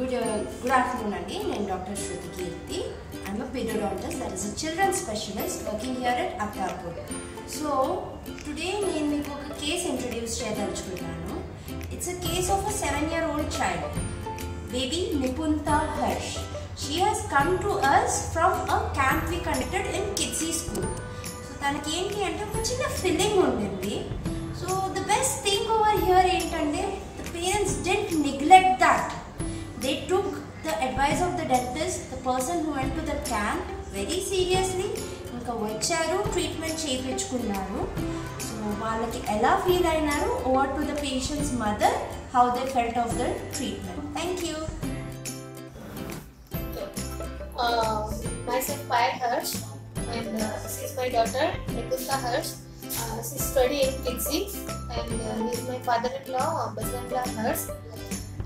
Good good afternoon అండి. నేను doctor Shruti Keerthi. I'm periodontist that is children specialist working here at Attapur so today నేను మీకు ఒక case introduce చేయదలుచుకున్నాను. It's a case of a seven year old child baby Nipunta Harsh she has come to us from a camp we conducted in Kidzee school so తనకి ఏంటి అంటే ఒక చిన్న feeling ఉండింది. So the best thing over here ఏంటంటే the parents didn't neglect that They took the advice of the dentist the person who went to the camp very seriously ఇంకా వచ్చారు treatment చేయించుకున్నారు సో వాళ్ళకి ఎలా ఫీల్ అయినారు over to the patients mother how they felt of the treatment thank you uh, myself Payal Harsh and uh, this is my daughter Nikunta Harsh. Uh, she's studying in Kitsy and uh, he is my father-in-law Bajrangla Harsh.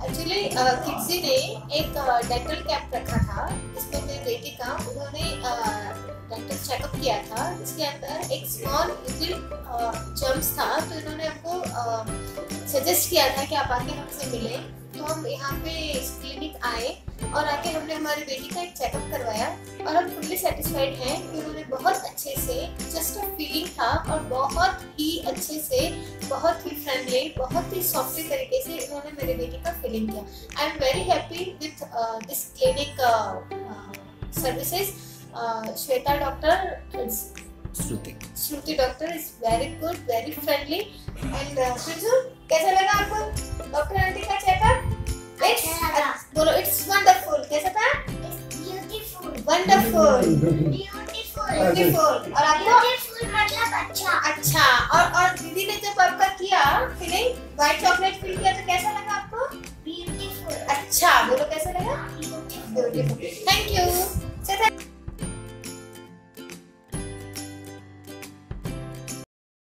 Actually Kidzee ने एक dental camp रखा था, जिसमें मेरी बेटी का उन्होंने dental checkup किया था, जिसके अंदर एक स्मॉल लिटिल जम्स था तो इन्होंने हमको सजेस्ट किया था कि आप आके हमसे मिले। तो हम यहाँ पे क्लिनिक आए और आके हमने हमारी बेटी का एक चेकअप करवाया और हम फुल्ली सेटिस्फाइड हैं कि उन्होंने बहुत अच्छे से जस्ट अ फीलिंग था और बहुत ही अच्छे से बहुत ही फ्रेंडली बहुत ही सॉफ्टली तरीके से इन्होंने मेरी बेटी का फीलिंग किया। I am very happy with this clinic services Shweta doctor Shruti Shruti doctor is very good very friendly and कैसा लगा आपको डॉक्टर आंटी का चेकअप अच्छा। बोलो it's wonderful wonderful beautiful beautiful और आपको मतलब अच्छा। अच्छा और और दीदी ने जब आपका किया फीलिंग व्हाइट चॉकलेट फिल किया तो कैसा लगा आपको? ब्यूटीफुल अच्छा बोलो कैसा लगा? Beautiful beautiful thank you